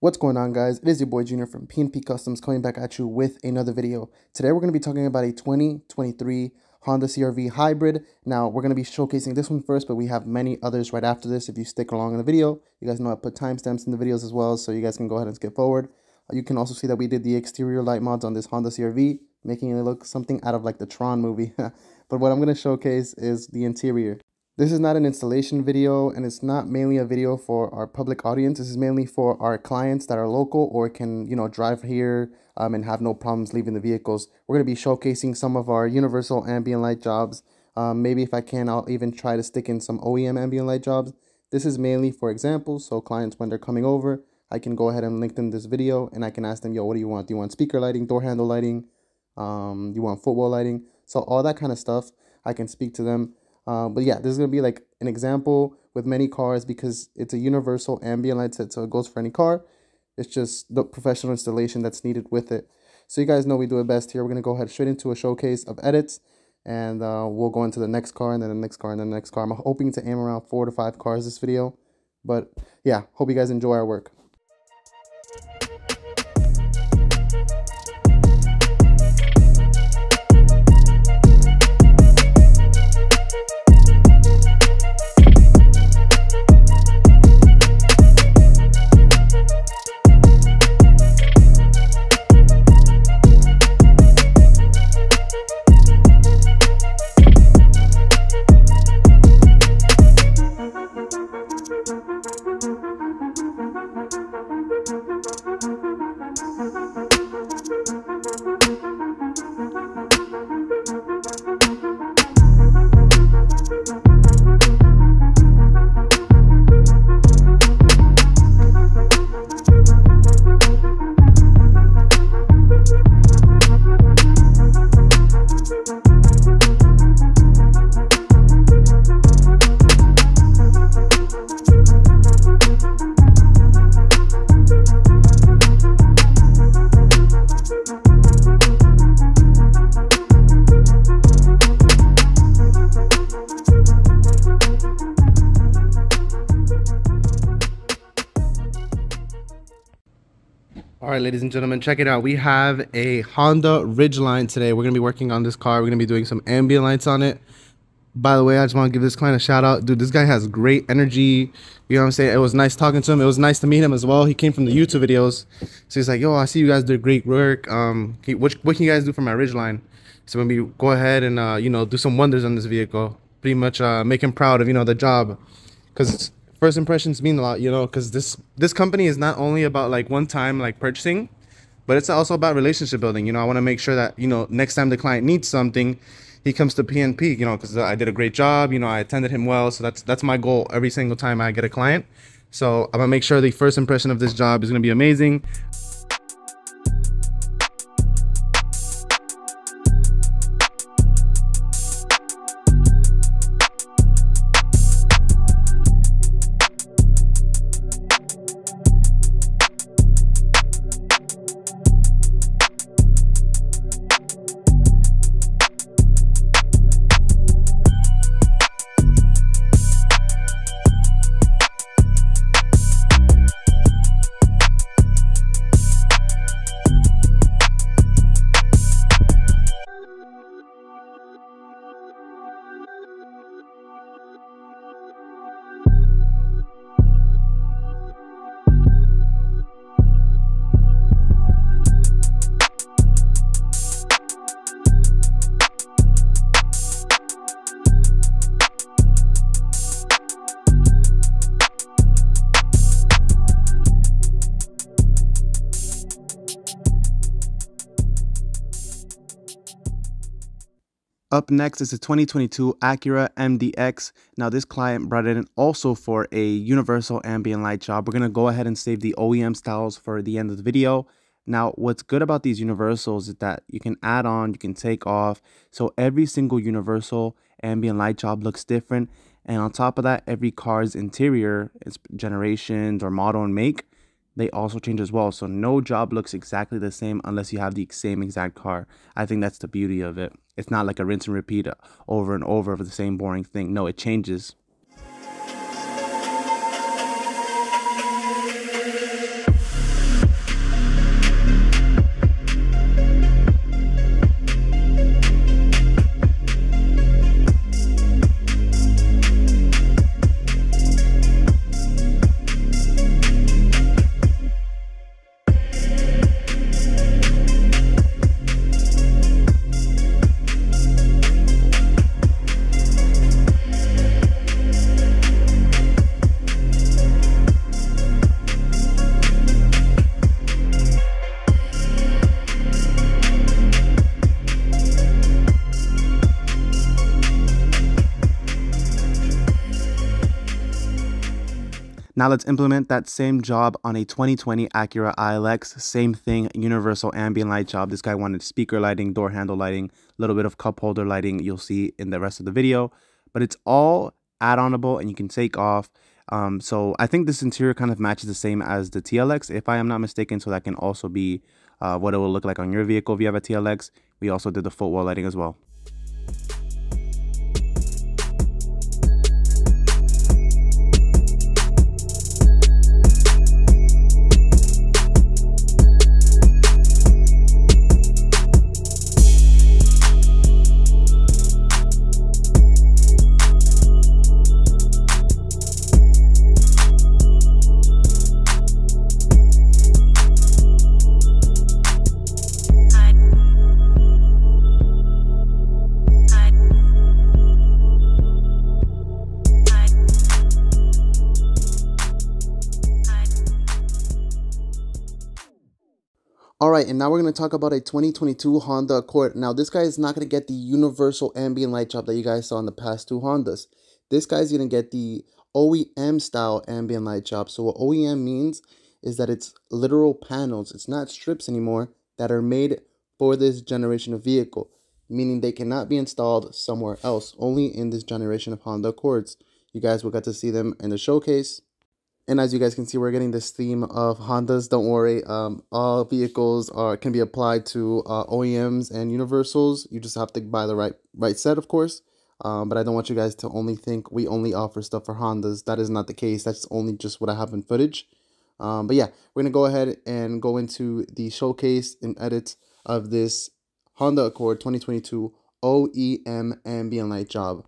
What's going on guys? It is your boy Junior from PNP Customs coming back at you with another video. Today we're going to be talking about a 2023 Honda CRV Hybrid. Now we're going to be showcasing this one first, but we have many others right after this. If you stick along in the video, you guys know I put timestamps in the videos as well, so you guys can go ahead and skip forward. Uh, you can also see that we did the exterior light mods on this Honda CRV, making it look something out of like the Tron movie. but what I'm going to showcase is the interior. This is not an installation video and it's not mainly a video for our public audience. This is mainly for our clients that are local or can, you know, drive here um, and have no problems leaving the vehicles. We're going to be showcasing some of our universal ambient light jobs. Um, maybe if I can, I'll even try to stick in some OEM ambient light jobs. This is mainly for examples. So clients, when they're coming over, I can go ahead and link them this video and I can ask them, yo, what do you want? Do you want speaker lighting, door handle lighting? Um, you want footwell lighting? So all that kind of stuff, I can speak to them uh, but yeah, this is going to be like an example with many cars because it's a universal ambient light set, so it goes for any car. It's just the professional installation that's needed with it. So you guys know we do it best here. We're going to go ahead straight into a showcase of edits and uh, we'll go into the next car and then the next car and then the next car. I'm hoping to aim around four to five cars this video. But yeah, hope you guys enjoy our work. Right, ladies and gentlemen, check it out. We have a Honda Ridgeline today. We're going to be working on this car. We're going to be doing some ambient lights on it. By the way, I just want to give this client a shout out. Dude, this guy has great energy. You know what I'm saying? It was nice talking to him. It was nice to meet him as well. He came from the YouTube videos. So he's like, yo, I see you guys do great work. Um, what, what can you guys do for my Ridgeline? So when we go ahead and, uh, you know, do some wonders on this vehicle. Pretty much uh, make him proud of, you know, the job. Because first impressions mean a lot, you know, because this this company is not only about like one time like purchasing, but it's also about relationship building. You know, I want to make sure that you know next time the client needs something, he comes to PNP. You know, because I did a great job. You know, I attended him well. So that's that's my goal every single time I get a client. So I'm gonna make sure the first impression of this job is gonna be amazing. Up next is the 2022 Acura MDX. Now this client brought it in also for a universal ambient light job. We're going to go ahead and save the OEM styles for the end of the video. Now what's good about these universals is that you can add on, you can take off. So every single universal ambient light job looks different. And on top of that, every car's interior, its generations or model and make, they also change as well. So no job looks exactly the same unless you have the same exact car. I think that's the beauty of it. It's not like a rinse and repeat over and over of the same boring thing. No, it changes. Now let's implement that same job on a 2020 Acura ILX. Same thing, universal ambient light job. This guy wanted speaker lighting, door handle lighting, a little bit of cup holder lighting. You'll see in the rest of the video, but it's all add-onable and you can take off. Um, so I think this interior kind of matches the same as the TLX, if I am not mistaken. So that can also be uh, what it will look like on your vehicle if you have a TLX. We also did the footwell lighting as well. Right, and now we're going to talk about a 2022 Honda Accord. Now, this guy is not going to get the universal ambient light job that you guys saw in the past two Hondas. This guy's going to get the OEM style ambient light job. So what OEM means is that it's literal panels. It's not strips anymore that are made for this generation of vehicle, meaning they cannot be installed somewhere else, only in this generation of Honda Accords. You guys will get to see them in the showcase. And as you guys can see, we're getting this theme of Hondas. Don't worry, um, all vehicles are can be applied to uh, OEMs and universals. You just have to buy the right right set, of course. Um, but I don't want you guys to only think we only offer stuff for Hondas. That is not the case. That's only just what I have in footage. Um, but yeah, we're gonna go ahead and go into the showcase and edit of this Honda Accord 2022 OEM ambient light job.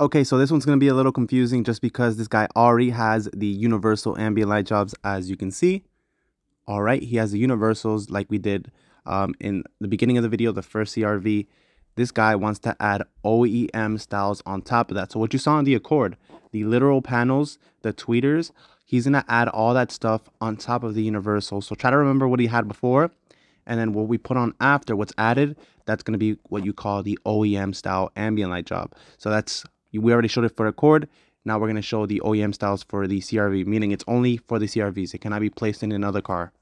Okay, so this one's going to be a little confusing just because this guy already has the universal ambient light jobs as you can see. All right, he has the universals like we did um, in the beginning of the video, the first CRV. This guy wants to add OEM styles on top of that. So what you saw on the Accord, the literal panels, the tweeters, he's going to add all that stuff on top of the universal. So try to remember what he had before and then what we put on after what's added that's going to be what you call the OEM style ambient light job so that's we already showed it for Accord. Now we're going to show the OEM styles for the CRV, meaning it's only for the CRVs. It cannot be placed in another car.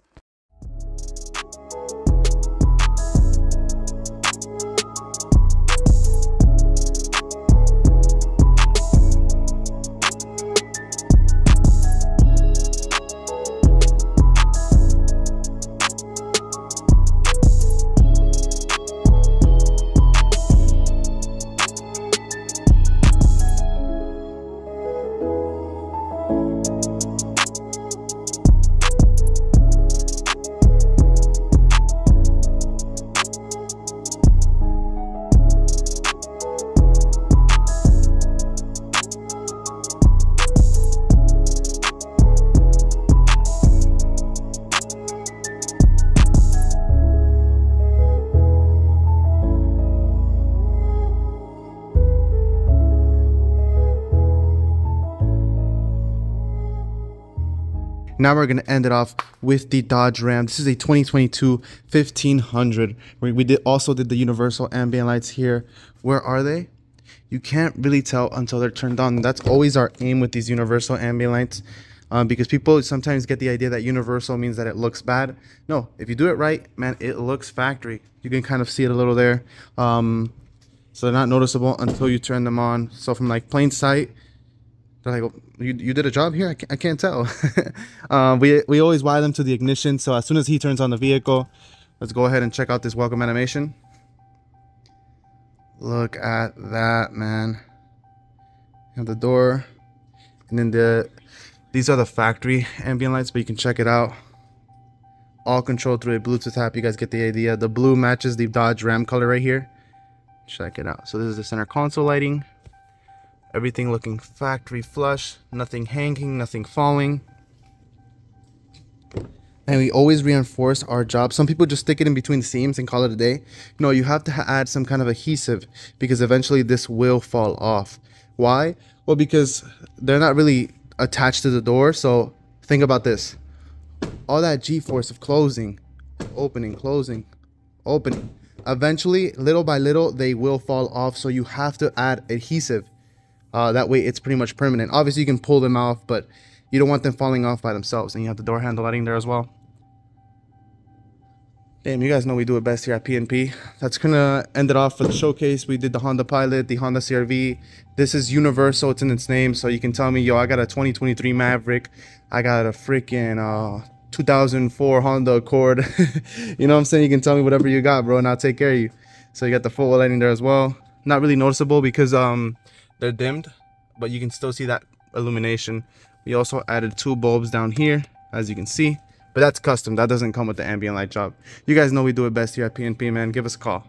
Now we're going to end it off with the Dodge Ram. This is a 2022 1500. We, we did also did the universal ambient lights here. Where are they? You can't really tell until they're turned on. That's always our aim with these universal ambient lights. Um, because people sometimes get the idea that universal means that it looks bad. No, if you do it right, man, it looks factory. You can kind of see it a little there. Um, so they're not noticeable until you turn them on. So from like plain sight, they're like, you, you did a job here? I can't, I can't tell. um, we, we always wire them to the ignition. So as soon as he turns on the vehicle, let's go ahead and check out this welcome animation. Look at that, man. And the door. And then the these are the factory ambient lights, but you can check it out. All controlled through a Bluetooth app. You guys get the idea. The blue matches the Dodge Ram color right here. Check it out. So this is the center console lighting. Everything looking factory flush. Nothing hanging, nothing falling and we always reinforce our job. Some people just stick it in between the seams and call it a day. No, you have to add some kind of adhesive because eventually this will fall off. Why? Well, because they're not really attached to the door. So think about this. All that G-force of closing, opening, closing, opening. Eventually, little by little, they will fall off. So you have to add adhesive. Uh, that way it's pretty much permanent. Obviously, you can pull them off, but you don't want them falling off by themselves. And you have the door handle lighting there as well. Damn, you guys know we do it best here at PNP. That's gonna end it off for the showcase. We did the Honda Pilot, the Honda CRV. This is universal, it's in its name. So you can tell me, yo, I got a 2023 Maverick. I got a freaking uh, 2004 Honda Accord. you know what I'm saying? You can tell me whatever you got, bro, and I'll take care of you. So you got the full lighting there as well. Not really noticeable because um they're dimmed, but you can still see that illumination. We also added two bulbs down here, as you can see. But that's custom. That doesn't come with the ambient light job. You guys know we do it best here at PNP, man. Give us a call.